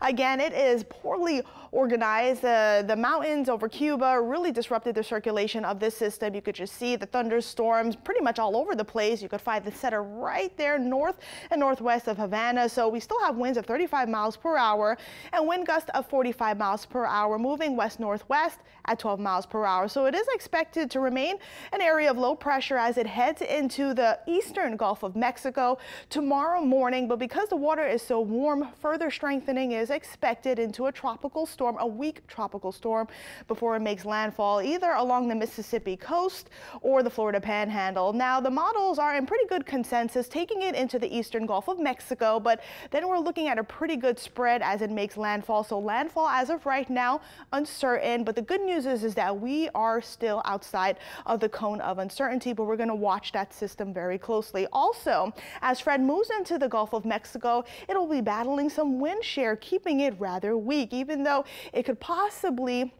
Again, it is poorly organized. Uh, the mountains over Cuba really disrupted the circulation of this system. You could just see the thunderstorms pretty much all over the place. You could find the center right there north and northwest of Havana. So we still have winds of 35 miles per hour and wind gusts of 45 miles per hour moving west northwest at 12 miles per hour. So it is expected to remain an area of low pressure as it heads into the eastern Gulf of Mexico tomorrow morning. But because the water is so warm, further strength strengthening is expected into a tropical storm, a weak tropical storm, before it makes landfall either along the Mississippi coast or the Florida panhandle. Now, the models are in pretty good consensus, taking it into the eastern Gulf of Mexico, but then we're looking at a pretty good spread as it makes landfall. So landfall as of right now, uncertain. But the good news is, is that we are still outside of the cone of uncertainty, but we're going to watch that system very closely. Also, as Fred moves into the Gulf of Mexico, it'll be battling some wind shear, keeping it rather weak, even though it could possibly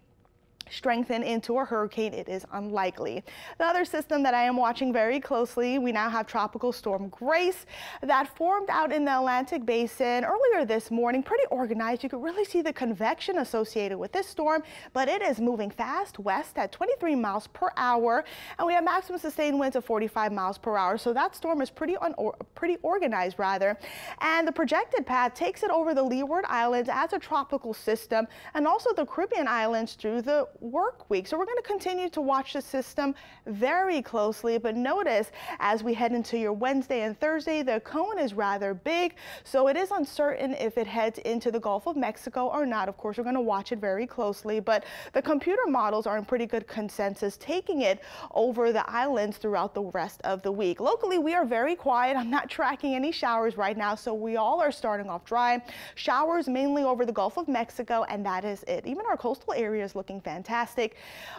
strengthen into a hurricane, it is unlikely. The other system that I am watching very closely, we now have Tropical Storm Grace that formed out in the Atlantic Basin earlier this morning. Pretty organized. You could really see the convection associated with this storm, but it is moving fast west at 23 miles per hour, and we have maximum sustained winds of 45 miles per hour. So that storm is pretty pretty organized rather, and the projected path takes it over the Leeward Islands as a tropical system, and also the Caribbean Islands through the work week. So we're going to continue to watch the system very closely, but notice as we head into your Wednesday and Thursday, the cone is rather big, so it is uncertain if it heads into the Gulf of Mexico or not. Of course, we're going to watch it very closely, but the computer models are in pretty good consensus, taking it over the islands throughout the rest of the week. Locally, we are very quiet. I'm not tracking any showers right now, so we all are starting off dry. Showers mainly over the Gulf of Mexico, and that is it. Even our coastal area is looking fantastic fantastic.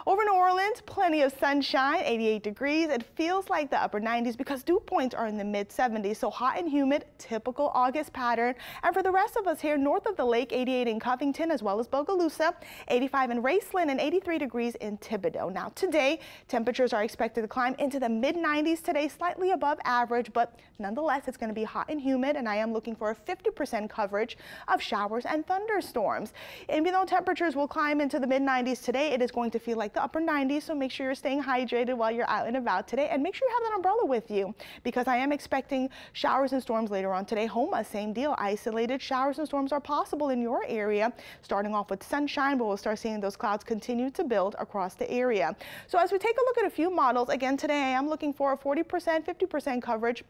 Over New Orleans, plenty of sunshine, 88 degrees. It feels like the upper 90s because dew points are in the mid 70s, so hot and humid, typical August pattern. And for the rest of us here north of the lake, 88 in Covington as well as Bogalusa, 85 in Raceland and 83 degrees in Thibodaux. Now today, temperatures are expected to climb into the mid 90s today, slightly above average, but nonetheless, it's going to be hot and humid, and I am looking for a 50% coverage of showers and thunderstorms. Even though temperatures will climb into the mid 90s today, today it is going to feel like the upper 90s, so make sure you're staying hydrated while you're out and about today and make sure you have that umbrella with you because I am expecting showers and storms later on today. Houma, same deal. Isolated showers and storms are possible in your area, starting off with sunshine, but we'll start seeing those clouds continue to build across the area. So as we take a look at a few models, again today I am looking for a 40%, 50% coverage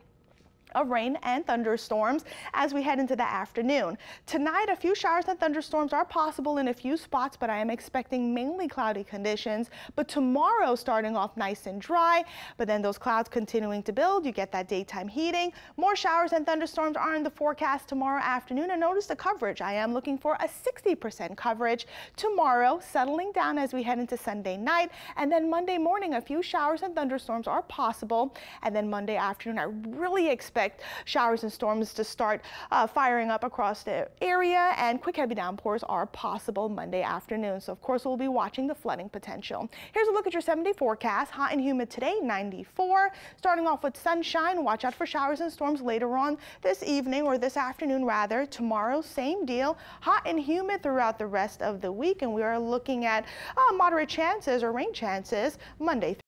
of rain and thunderstorms as we head into the afternoon. Tonight, a few showers and thunderstorms are possible in a few spots, but I am expecting mainly cloudy conditions. But tomorrow, starting off nice and dry, but then those clouds continuing to build, you get that daytime heating. More showers and thunderstorms are in the forecast tomorrow afternoon. And notice the coverage. I am looking for a 60% coverage tomorrow, settling down as we head into Sunday night. And then Monday morning, a few showers and thunderstorms are possible. And then Monday afternoon, I really expect expect showers and storms to start uh, firing up across the area and quick heavy downpours are possible Monday afternoon. So of course we'll be watching the flooding potential. Here's a look at your seven day forecast. Hot and humid today, 94. Starting off with sunshine. Watch out for showers and storms later on this evening or this afternoon rather. Tomorrow, same deal. Hot and humid throughout the rest of the week and we are looking at uh, moderate chances or rain chances Monday